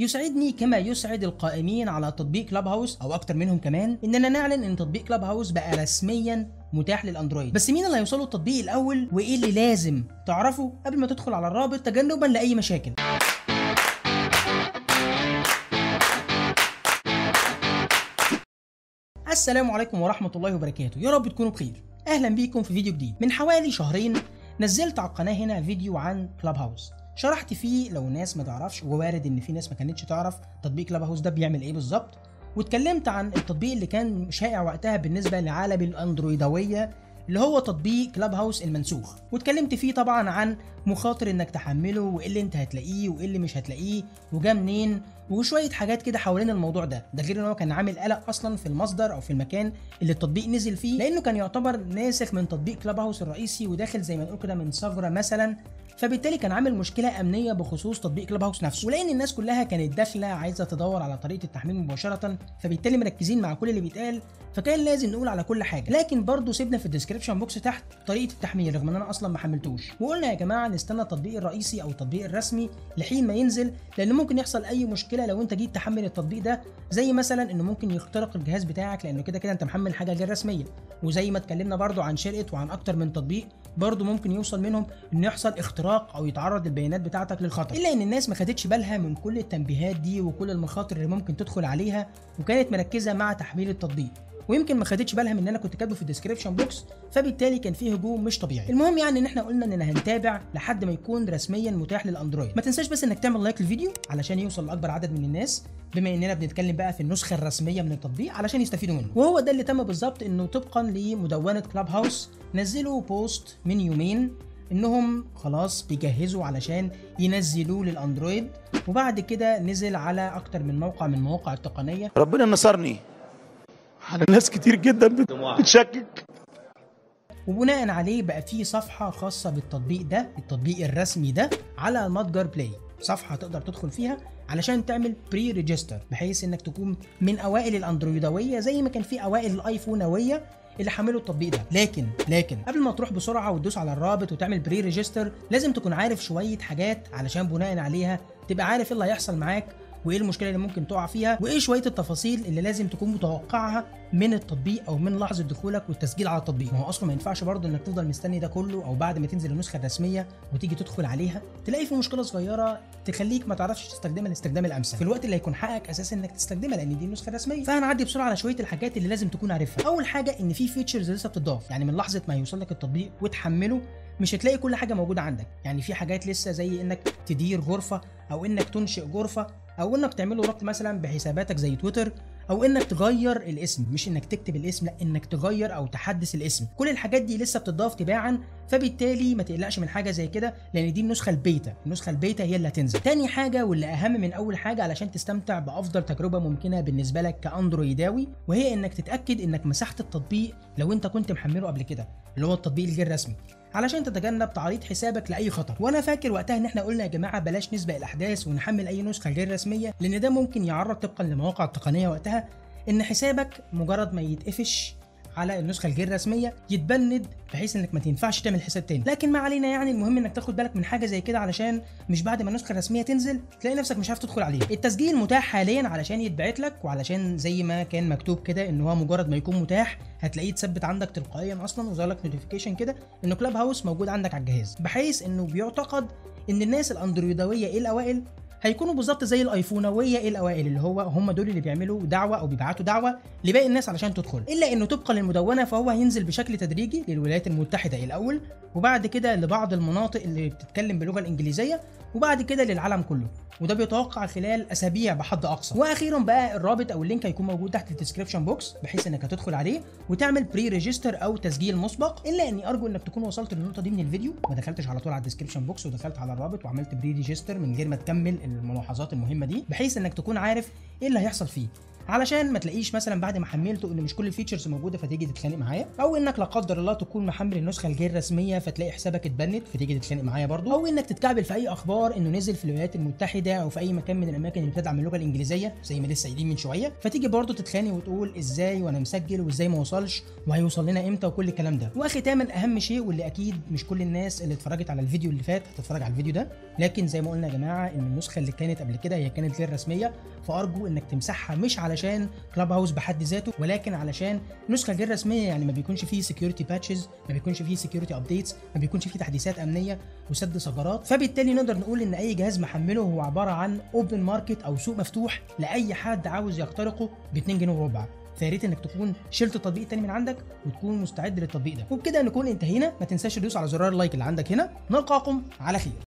يسعدني كما يسعد القائمين على تطبيق كلاب هاوس أو أكتر منهم كمان إننا نعلن إن تطبيق كلاب هاوس بقى رسميا متاح للأندرويد. بس مين اللي هيوصلوا التطبيق الأول وإيه اللي لازم تعرفه قبل ما تدخل على الرابط تجنبا لأي مشاكل؟ السلام عليكم ورحمة الله وبركاته. يا رب تكونوا بخير. أهلا بيكم في فيديو جديد. من حوالي شهرين نزلت على القناة هنا فيديو عن كلاب هاوس شرحت فيه لو الناس ما تعرفش ووارد إن في ناس ما كانتش تعرف تطبيق كلاب هاوس ده بيعمل إيه بالظبط. واتكلمت عن التطبيق اللي كان شائع وقتها بالنسبة لعالم الأندرويدوية اللي هو تطبيق كلاب هاوس المنسوخ. واتكلمت فيه طبعا عن مخاطر إنك تحمله وإيه اللي أنت هتلاقيه وإيه اللي مش هتلاقيه وجا منين وشوية حاجات كده حوالين الموضوع ده. ده غير إن هو كان عامل قلق أصلا في المصدر أو في المكان اللي التطبيق نزل فيه لأنه كان يعتبر ناسخ من تطبيق كلاب هاوس الرئيسي وداخل زي ما نقول كده من ثغرة مثلا فبالتالي كان عامل مشكلة أمنية بخصوص تطبيق Clubhouse نفسه. ولأن الناس كلها كانت داخلة عايزة تدور على طريقة التحميل مباشرة فبالتالي مركزين مع كل اللي بيتقال فكان لازم نقول على كل حاجة. لكن برضه سيبنا في ال description box تحت طريقة التحميل رغم إن أنا أصلا ما حملتوش. وقلنا يا جماعة نستنى التطبيق الرئيسي أو التطبيق الرسمي لحين ما ينزل لأن ممكن يحصل أي مشكلة لو أنت جيت تحمل التطبيق ده زي مثلا إنه ممكن يخترق الجهاز بتاعك لأنه كده كده أنت محمل حاجة غير رسمية. وزي ما اتكلمنا برضو عن شركه وعن أكتر من تطبيق برضو ممكن يوصل منهم إنه يحصل اختراق أو يتعرض البيانات بتاعتك للخطر. إلا إن الناس ما خدتش بالها من كل التنبيهات دي وكل المخاطر اللي ممكن تدخل عليها وكانت مركزة مع تحميل التطبيق. ويمكن ما خدتش بالها من إن أنا كنت كاتبه في ال description box فبالتالي كان فيه هجوم مش طبيعي. المهم يعني إن إحنا قلنا إننا هنتابع لحد ما يكون رسميا متاح للأندرويد. ما تنساش بس إنك تعمل like للفيديو علشان يوصل لأكبر عدد من الناس بما إننا بنتكلم بقى في النسخة الرسمية من التطبيق علشان يستفيدوا منه. وهو ده اللي تم بالظبط إنه طبقا لمدونة Clubhouse نزلوا post من يومين إنهم خلاص بيجهزوا علشان ينزلوه للأندرويد وبعد كده نزل على أكتر من موقع من مواقع التقنية. ربنا نصرني. على ناس كتير جدا بت- بتشكك. وبناء عليه بقى في صفحة خاصة بالتطبيق ده التطبيق الرسمي ده على متجر Play صفحة تقدر تدخل فيها علشان تعمل pre-register بحيث إنك تكون من أوائل الأندرويدوية زي ما كان في أوائل الأيفونوية اللي حملوا التطبيق ده. لكن لكن قبل ما تروح بسرعة وتدوس على الرابط وتعمل pre-register لازم تكون عارف شوية حاجات علشان بناء عليها تبقى عارف إيه اللي هيحصل معاك وايه المشكلة اللي ممكن تقع فيها وايه شوية التفاصيل اللي لازم تكون متوقعها من التطبيق أو من لحظة دخولك والتسجيل على التطبيق. ما هو أصلا ما ينفعش برضه إنك تفضل مستني ده كله أو بعد ما تنزل النسخة الرسمية وتيجي تدخل عليها تلاقي في مشكلة صغيرة تخليك ما تعرفش تستخدمها الاستخدام الأمثل. في الوقت اللي هيكون حقك أساسا إنك تستخدمها لأن دي النسخة الرسمية. فهنعدي بسرعة على شوية الحاجات اللي لازم تكون عارفها. أول حاجة إن في features لسه بتضاف يعني من لحظة ما يوصل لك التطبيق وتحمله مش هتلاقي كل حاجة موجودة عندك. يعني في حاجات لسه زي إنك تدير غرفة أو إنك تنشئ غرفة أو إنك تعمله ربط مثلا بحساباتك زي تويتر أو إنك تغير الاسم. مش إنك تكتب الاسم لأ إنك تغير أو تحدث الاسم. كل الحاجات دي لسه بتضاف تباعا فبالتالي ما تقلقش من حاجة زي كده لأن دي النسخة البيتا. النسخة البيتا هي اللي هتنزل. تاني حاجة واللي أهم من أول حاجة علشان تستمتع بأفضل تجربة ممكنة بالنسبة لك كأندرويداوي وهي إنك تتأكد إنك مسحت التطبيق لو أنت كنت محمله قبل كده اللي هو التطبيق الغير رسمي. علشان تتجنب تعريض حسابك لأي خطر. وأنا فاكر وقتها إن إحنا قلنا يا جماعة بلاش نسبق الأحداث ونحمل أي نسخة غير رسمية لأن ده ممكن يعرض طبقا لمواقع التقنية وقتها إن حسابك مجرد ما يتقفش على النسخة الغير رسمية يتبند بحيث إنك ما تنفعش تعمل حساب تاني. لكن ما علينا يعني المهم إنك تاخد بالك من حاجة زي كده علشان مش بعد ما النسخة الرسمية تنزل تلاقي نفسك مش عارف تدخل عليها. التسجيل متاح حاليا علشان يتبعت لك وعلشان زي ما كان مكتوب كده إن هو مجرد ما يكون متاح هتلاقيه اتثبت عندك تلقائيا أصلا وظهر لك نوتيفيكيشن كده إنه Clubhouse موجود عندك على الجهاز. بحيث إنه بيعتقد إن الناس الأندرويدوية إيه الأوائل؟ هيكونوا بالظبط زي الايفونويه الاوائل اللي هو هم دول اللي بيعملوا دعوة أو بيبعتوا دعوة لباقي الناس علشان تدخل. إلا إنه طبقا للمدونة فهو هينزل بشكل تدريجي للولايات المتحدة الأول وبعد كده لبعض المناطق اللي بتتكلم باللغة الإنجليزية وبعد كده للعالم كله. وده بيتوقع خلال أسابيع بحد أقصى. وأخيرا بقى الرابط أو ال link هيكون موجود تحت ال description box بحيث إنك هتدخل عليه وتعمل pre register أو تسجيل مسبق. إلا إني أرجو إنك تكون وصلت للنقطة دي من الفيديو ما دخلتش على طول على ال description box ودخلت على الرابط وعملت pre register من غير ما تكمل الملاحظات المهمة دي بحيث إنك تكون عارف إيه اللي هيحصل فيه. علشان ما تلاقيش مثلا بعد ما حملته إن مش كل ال features موجودة فتيجي تتخانق معايا أو إنك لا قدر الله تكون محمل النسخة الغير رسمية فتلاقي حسابك اتبنت فتيجي تتخانق معايا برضو أو إنك تتكعبل في أي أخبار إنه نزل في الولايات المتحدة أو في أي مكان من الأماكن اللي بتدعم اللغة الإنجليزية زي ما لسه قايلين من شوية فتيجي برضو تتخانق وتقول إزاي وأنا مسجل وإزاي ما وصلش وهيوصل لنا إمتى وكل الكلام ده. وختاما أهم شيء واللي أكيد مش كل الناس اللي اتفرجت على الفيديو اللي فات هتتفرج على الفيديو ده لكن زي ما قلنا يا جماعة إن النسخة اللي كانت قبل كده هي كانت غير رسمية فأرجو إنك تمسحها مش علشان Clubhouse بحد ذاته ولكن علشان نسخة غير رسمية يعني ما بيكونش فيه security patches ما بيكونش فيه security updates ما بيكونش فيه تحديثات أمنية وسد ثغرات. فبالتالي نقدر نقول إن أي جهاز محمله هو عبارة عن open market أو سوق مفتوح لأي حد عاوز يخترقه ب 2 جنيه وربع. فيا ريت إنك تكون شلت التطبيق التاني من عندك وتكون مستعد للتطبيق ده. وبكده نكون انتهينا. ما تنساش تدوس على زرار ال like اللي عندك هنا. نلقاكم على خير.